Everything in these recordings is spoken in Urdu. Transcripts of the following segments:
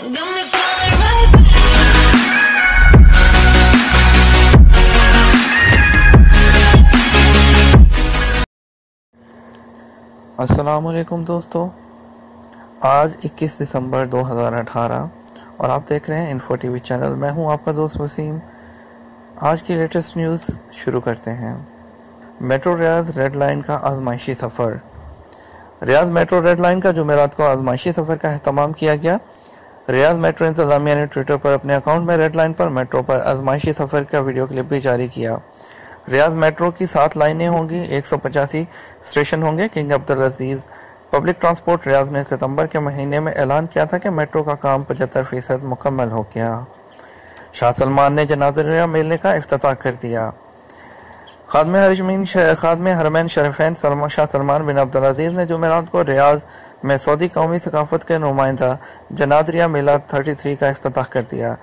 السلام علیکم دوستو آج اکیس دسمبر دو ہزار اٹھارہ اور آپ دیکھ رہے ہیں انفو ٹی وی چینل میں ہوں آپ کا دوست وسیم. آج کی لیٹسٹ نیوز شروع کرتے ہیں. میٹرو ریاض ریڈ لائن کا آزمائشی سفر. ریاض میٹرو ریڈ لائن کا جمعرات کو آزمائشی سفر کا اہتمام کیا گیا. ریاض میٹرو انتظامیہ نے ٹویٹر پر اپنے اکاؤنٹ میں ریڈ لائن پر میٹرو پر ازمائشی سفر کا ویڈیو کلپ بھی جاری کیا۔ ریاض میٹرو کی سات لائنیں ہوں گی، ایک سو پچاسی اسٹیشن ہوں گے۔ King Abdulaziz public transport Riyadh نے ستمبر کے مہینے میں اعلان کیا تھا کہ میٹرو کا کام پچہتر فیصد مکمل ہو گیا۔ شاہ سلمان نے جنازہ میلے کا افتتاح کر دیا۔ خادم حرمین خادم حرمین شرفین شاہ سلمان بن عبدالعزیز نے جمعرات کو ریاض میں سعودی قومی ثقافت کے نمائندہ جنادریہ میلہ 33 کا افتتاح کر دیا۔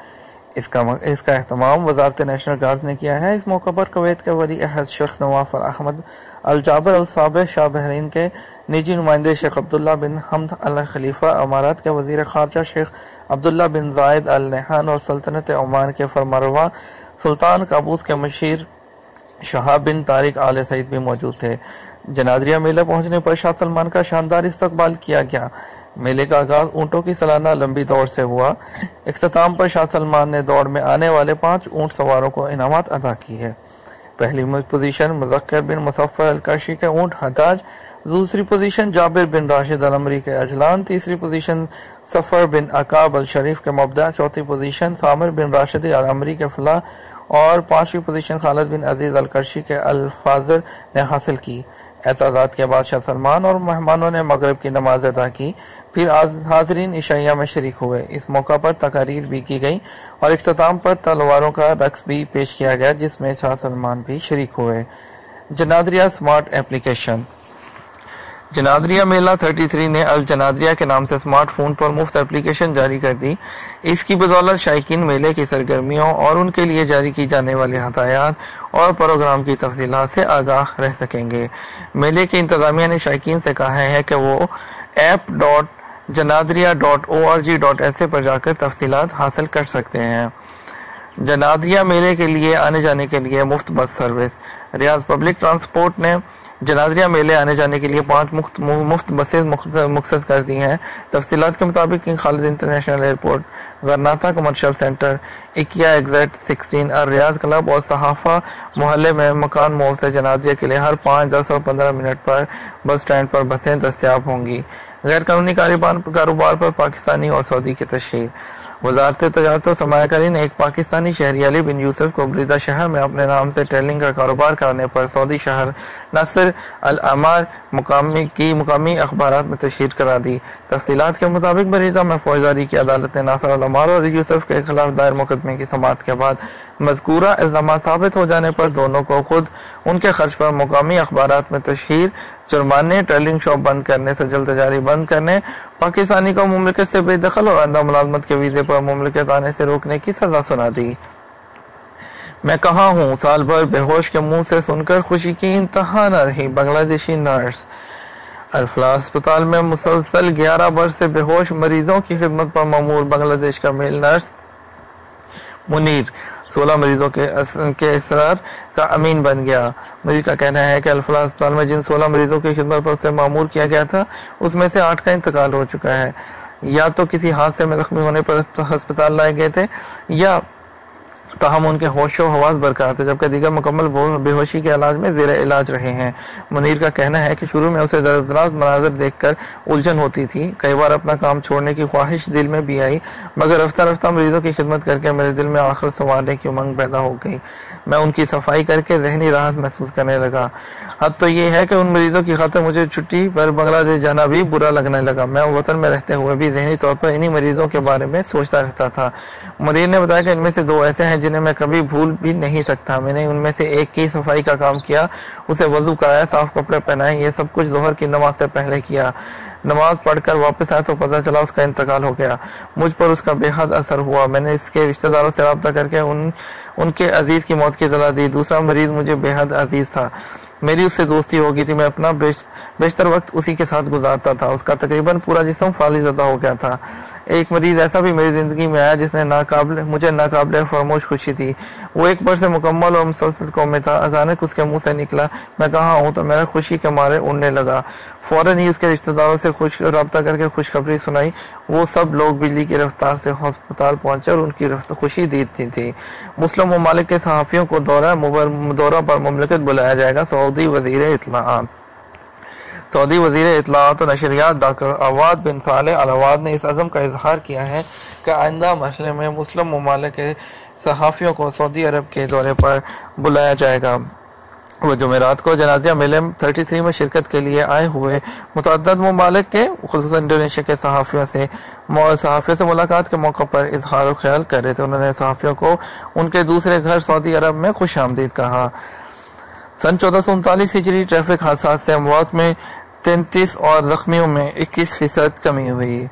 اس کا اس کا اہتمام وزارت نیشنل گارڈ نے کیا ہے۔ اس موقع پر کویت کے ولی عہد شیخ نوافر احمد الجابر الصاب شاہ بحرین کے نجی نمائندے شیخ عبداللہ بن حمد الخلیفہ امارات کے وزیر خارجہ شیخ عبداللہ بن زائد النحان اور سلطنت عمان کے فرمروا سلطان قابوس کے مشیر شہاب بن طارق آل سعید بھی موجود تھے۔ جنادریہ میلہ پہنچنے پر شاہ سلمان کا شاندار استقبال کیا گیا۔ میلے کا آغاز اونٹوں کی سالانہ لمبی دوڑ سے ہوا۔ اختتام پر شاہ سلمان نے دوڑ میں آنے والے پانچ اونٹ سواروں کو انعامات ادا کی ہے پہلی پوزیشن مذکر بن مصفر الکاشی کے اونٹ حتاج، دوسری پوزیشن جابر بن راشد الامری کے اجلان، تیسری پوزیشن صفر بن عقاب الشریف کے مبدع، چوتھی پوزیشن سامر بن راشد الامری کے فلاح، اور پانچویں پوزیشن خالد بن عزیز الکرشی کے الفاظر نے حاصل کی۔ اعتزاد کے بعد شاہ سلمان اور مہمانوں نے مغرب کی نماز ادا کی، پھر حاضرین عشائیہ میں شریک ہوئے۔ اس موقع پر تقاریر بھی کی گئی اور اختتام پر تلواروں کا رقص بھی پیش کیا گیا، جس میں شاہ سلمان بھی شریک ہوئے۔ جنادریہ سمارٹ اپلیکیشن جنادریہ میلہ 33 نے الجنادریہ کے نام سے سمارٹ فون پر مفت اپلیکیشن جاری کر دی۔ اس کی بدولت شائقین میلے کی سرگرمیوں اور ان کے لیے جاری کی جانے والے ہدایات اور پروگرام کی تفصیلات سے آگاہ رہ سکیں گے۔ میلے کی انتظامیہ نے شائقین سے کہا ہے کہ وہ app dot Janadriyah dot O R G dot S A پر جا کر تفصیلات حاصل کر سکتے ہیں۔ جنادریہ میلے کے لیے آنے جانے کے لیے مفت بس سروس۔ ریاض پبلک ٹرانسپورٹ نے جنازریہ میلے آنے جانے کے لیے پانچ مفت مفت بسز مختص کر دی ہیں۔ تفصیلات کے مطابق King Khalid International Airport Granada commercial centre, IKEA exit sixteen, اور ریاض کلب اور صحافہ محلے میں مکان مول سے جنازریہ کے لیے ہر پانچ، دس اور پندرہ منٹ پر بس سٹینڈ پر بسیں دستیاب ہوں گی۔ غیر قانونی کاروبار پر پاکستانی اور سعودی کی تشہیر۔ وزارت تجارت و سمایہ کاری نے ایک پاکستانی شہری علی بن یوسف کو بریدہ شہر میں اپنے نام سے ٹیلنگ کا کاروبار کرنے پر سعودی شہر نصر العمار مقامی کی مقامی اخبارات میں تشہیر کرا دی۔ تفصیلات کے مطابق بریدہ میں فوجداری کی عدالت نے ناصر العمار اور یوسف کے خلاف دائر مقدمے کی سماعت کے بعد مذکورہ الزامات ثابت ہو جانے پر دونوں کو خود ان کے خرچ پر مقامی اخبارات میں تشہیر جرمانے ٹریلنگ شاپ بند کرنے سجل تجاری بند کرنے، پاکستانی کو مملکت سے بے دخل اور اندہ ملازمت کے ویزے پر مملکت آنے سے روکنے کی سزا سنا دی۔ میں کہاں ہوں؟ سال بھر بے ہوش کے منہ سے سن کر خوشی کی انتہا نہ رہی۔ بنگلہ دیشی نرس۔ الفلا اسپتال میں مسلسل گیارہ برس سے بے ہوش مریضوں کی خدمت پر معمول بنگلہ دیش کا میل نرس۔ منیر۔ سولہ مریضوں کے اثرار کا امین بن گیا۔ مریض کا کہنا ہے کہ الفلا اسپتال میں جن سولہ مریضوں کی خدمت پر سے معمور کیا گیا تھا، اس میں سے آٹھ کا انتقال ہو چکا ہے۔ یا تو کسی حادثے میں زخمی ہونے پر ہسپتال لائے گئے تھے، یا تو ہم ان کے ہوش و حواس برقرار تھے جبکہ دیگر مکمل بے ہوشی کے علاج میں زیر علاج رہے ہیں۔ منیر کا کہنا ہے کہ شروع میں اسے دردناک مناظر دیکھ کر الجھن ہوتی تھی۔ کئی بار اپنا کام چھوڑنے کی خواہش دل میں بھی آئی، مگر رفتہ رفتہ مریضوں کی خدمت کر کے میرے دل میں آخر سنوارنے کی امنگ پیدا ہو گئی۔ میں ان کی صفائی کر کے ذہنی راحت محسوس کرنے لگا۔ حد تو یہ ہے کہ ان مریضوں کی خاطر مجھے چھٹی پر بنگلہ دیش جانا بھی برا لگنے لگا۔ میں وطن میں رہتے ہوئے بھی ذہنی طور پر انہی مریضوں کے بارے میں سوچتا رہتا تھا۔ مریض نے بتایا کہ ان میں سے دو ایسے ہیں جنہیں میں کبھی بھول بھی نہیں سکتا۔ میں نے ان میں سے ایک کی صفائی کا کام کیا، اسے وضو کرایا، صاف کپڑے پہنائے، یہ سب کچھ ظہر کی نماز سے پہلے کیا۔ نماز پڑھ کر واپس آیا تو پتہ چلا اس کا انتقال ہو گیا۔ مجھ پر اس کا بے حد اثر ہوا۔ میں نے اس کے رشتہ داروں سے رابطہ کر کے ان ان کے عزیز کی موت کی اطلاع دی۔ دوسرا مریض مجھے بے حد عزیز تھا۔ میری اس سے دوستی ہو گئی تھی۔ میں اپنا بیشتر وقت اسی کے ساتھ گزارتا تھا۔ اس کا تقریباً پورا جسم فالی زدہ ہو گیا تھا۔ ایک مریض ایسا بھی میری زندگی میں آیا جس نے ناقابل مجھے ناقابل فراموش خوشی تھی وہ ایک بار سے مکمل اور مسلسل قوم میں تھا۔ اچانک اس کے منہ سے نکلا۔ میں کہاں ہوں تو میرا خوشی کے مارے اڑنے لگا۔ فوراً ہی اس کے رشتہ داروں سے خوش رابطہ کر کے خوشخبری سنائی۔ وہ سب لوگ بجلی کی رفتار سے ہسپتال پہنچے اور ان کی خوشی دیتی تھی۔ مسلم ممالک کے صحافیوں کو دورہ دورہ پر مملکت بلایا جائے گا۔ سعودی وزیر اطلاعات سعودی وزیر اطلاعات و نشریات ڈاکٹر عواد بن صالح الواد نے اس عزم کا اظہار کیا ہے کہ آئندہ مرحلے میں مسلم ممالک کے صحافیوں کو سعودی عرب کے دورے پر بلایا جائے گا۔ وہ جمعرات کو جنازیہ میلے 33 میں شرکت کے لیے آئے ہوئے متعدد ممالک کے، خصوصاً انڈونیشیا کے صحافیوں سے صحافیوں سے ملاقات کے موقع پر اظہار و خیال کر رہے تھے۔ انہوں نے صحافیوں کو ان کے دوسرے گھر سعودی عرب میں خوش آمدید کہا۔ سن چودہ سو انتالیس ہجری ٹریفک حادثات سے اموات میں تینتیس اور زخمیوں میں اکیس فیصد کمی ہوئی۔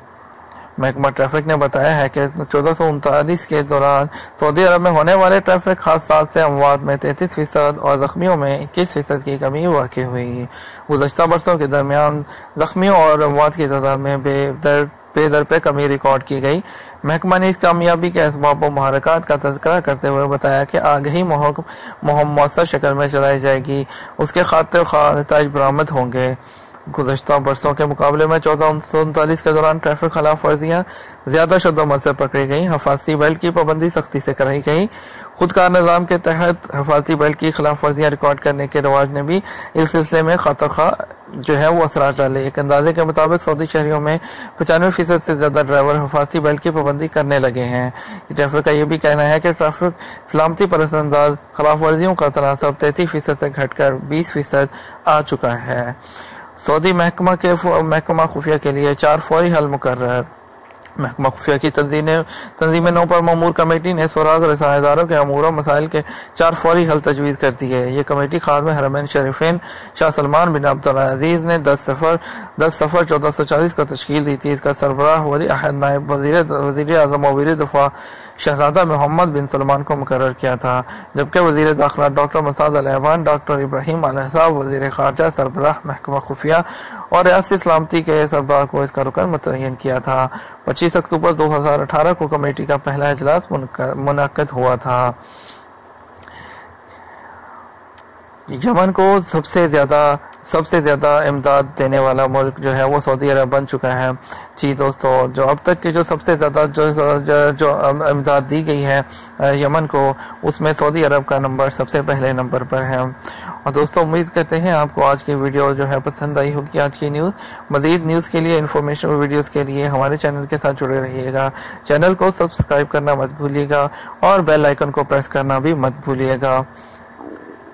محکمہ ٹریفک نے بتایا ہے کہ چودہ سو انتالیس کے دوران سعودی عرب میں ہونے والے ٹریفک حادثات سے اموات میں تینتیس فیصد اور زخمیوں میں اکیس فیصد کی کمی واقع ہوئی۔ گزشتہ برسوں کے درمیان زخمیوں اور اموات کی تعداد میں بے در پے در پہ کمی ریکارڈ کی گئی۔ محکمہ نے اس کامیابی کے اسباب و محرکات کا تذکرہ کرتے ہوئے بتایا کہ آگہی مہم مؤثر شکل میں چلائی جائے گی۔ اس کے خاطر نتائج برآمد ہوں گے۔ گزشتہ برسوں کے مقابلے میں چودہ سو انتالیس کے دوران ٹریفک خلاف ورزیاں زیادہ شد و مت سے پکڑی گئیں۔ حفاظتی بیلٹ کی پابندی سختی سے کرائی گئی خودکار نظام کے تحت حفاظتی بیلٹ کی خلاف ورزیاں ریکارڈ کرنے کے رواج نے بھی اس سلسلے میں خاطر خواہ جو ہے وہ اثرات ڈالے۔ ایک اندازے کے مطابق سعودی شہریوں میں پچانوے فیصد سے زیادہ ڈرائیور حفاظتی بیلٹ کی پابندی کرنے لگے ہیں۔ ٹریفک کا یہ بھی کہنا ہے کہ ٹریفک سلامتی پرست انداز خلاف ورزیوں کا تناسب تینتیس فیصد سے گھٹ کر بیس فیصد آ چکا ہے۔ سعودی محکمہ کے محکمہ خفیہ کے لیے چار فوری حل مقرر۔ محکمہ خفیہ کی تنظیم تنظیم نو پر معمور کمیٹی نے سوراغ رسائے داروں کے امور و مسائل کے چار فوری حل تجویز کر دی ہے۔ یہ کمیٹی خادم حرمین شریفین، شاہ سلمان بن عبدالعزیز نے دس سفر دس سفر چودہ سو چالیس کا تشکیل دی تھی۔ اس کا سربراہ ولی احد نائب وزیر وزیر اعظم وزیر دفاع شہزادہ محمد بن سلمان کو مقرر کیا تھا، جبکہ وزیر داخلہ ڈاکٹر مساد الحبان ڈاکٹر ابراہیم علیہ صاحب وزیر خارجہ سربراہ محکمہ خفیہ اور ریاستی سلامتی کے سربراہ کو اس کا رکن متعین کیا تھا۔ پچیس اکتوبر دو ہزار اٹھارہ کو کمیٹی کا پہلا اجلاس منعقد ہوا تھا۔ یمن کو سب سے زیادہ سب سے زیادہ امداد دینے والا ملک جو ہے وہ سعودی عرب بن چکا ہے۔ جی دوستو، جو اب تک کی جو سب سے زیادہ جو امداد دی گئی ہے یمن کو، اس میں سعودی عرب کا نمبر سب سے پہلے نمبر پر ہے۔ اور دوستو، امید کرتے ہیں آپ کو آج کی ویڈیو جو ہے پسند آئی ہوگی۔ آج کی نیوز، مزید نیوز کے لیے انفارمیشن ویڈیوز کے لیے ہمارے چینل کے ساتھ جڑے رہیے گا۔ چینل کو سبسکرائب کرنا مت بھولیے گا اور بیل آئیکن کو پریس کرنا بھی مت بھولیے گا۔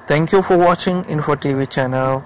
Thank you for watching info T V channel